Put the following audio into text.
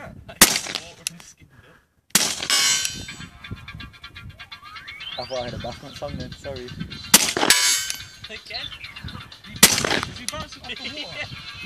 that? I thought I had a Bassman song then, sorry. Again? Did Is he bouncing off the water? yeah.